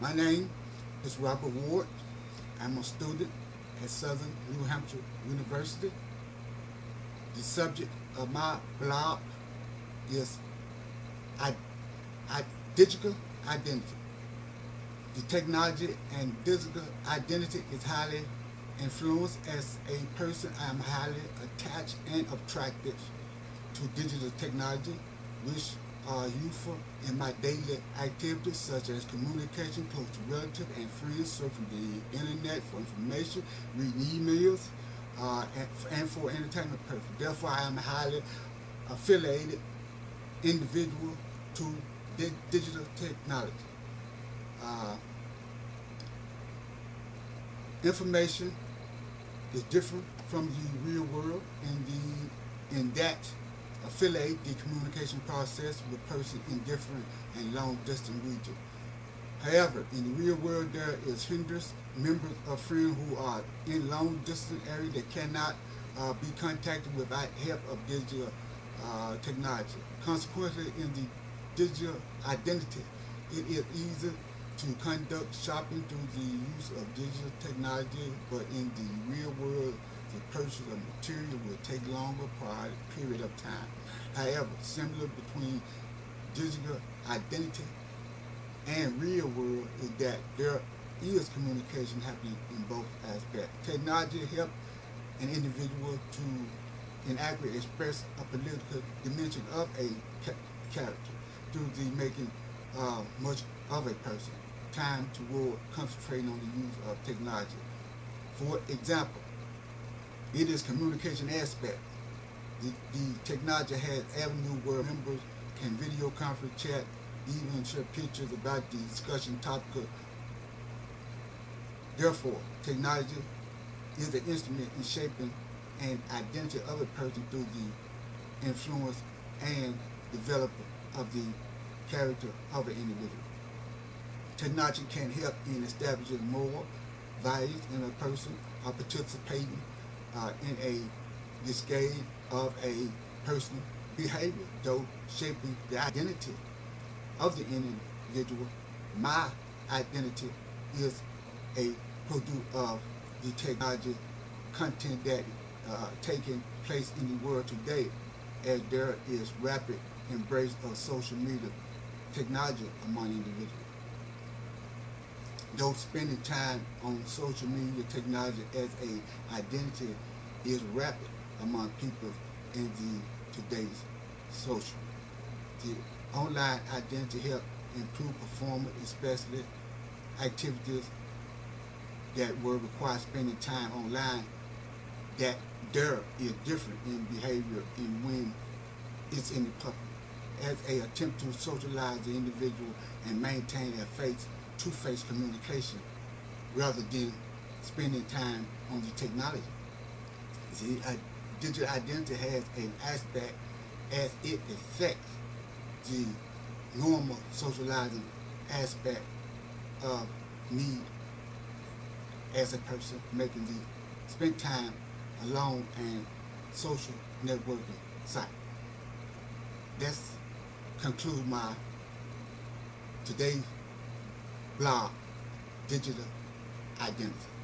My name is Robert Ward. I'm a student at Southern New Hampshire University. The subject of my blog is I, I, digital identity. The technology and digital identity is highly influenced. As a person, I am highly attached and attracted to digital technology, which are useful in my daily activities such as communication close to relatives and friends, surfing the internet for information, reading emails, uh, and, and, for entertainment purposes. Therefore, I am highly affiliated individual to di digital technology. Uh, information is different from the real world in the in that affiliate the communication process with persons in different and long distance regions. However, in the real world, there is hindrance members of friends who are in long distance areas that cannot uh, be contacted without help of digital uh, technology. Consequently, in the digital identity, it is easy to conduct shopping through the use of digital technology, but in the real world, the purchase of material will take longer period of time. However, similar between digital identity and real world is that there is communication happening in both aspects. Technology helps an individual to inaccurately express a political dimension of a ca character through the making uh, much of a person. Time toward concentrating on the use of technology. For example, it is communication aspect. The, the technology has avenue where members can video conference chat, even share pictures about the discussion topic. Therefore, technology is an instrument in shaping an identity of a person through the influence and development of the character of an individual. Technology can help in establishing moral values in a person or participating uh, in a cascade of a personal behavior, though shaping the identity of the individual. My identity is a product of the technology content that uh, taking place in the world today as there is rapid embrace of social media technology among individuals. Though spending time on social media technology as a identity is rapid among people in the today's social. The online identity help improve performance, especially activities that will require spending time online that there is different in behavior in when it's in the public as a attempt to socialize the individual and maintain a face-to-face communication rather than spending time on the technology. See, digital identity has an aspect as it affects the normal socializing aspect of me as a person making the spend time alone and social networking site. That's conclude my today's blog, Digital Identity.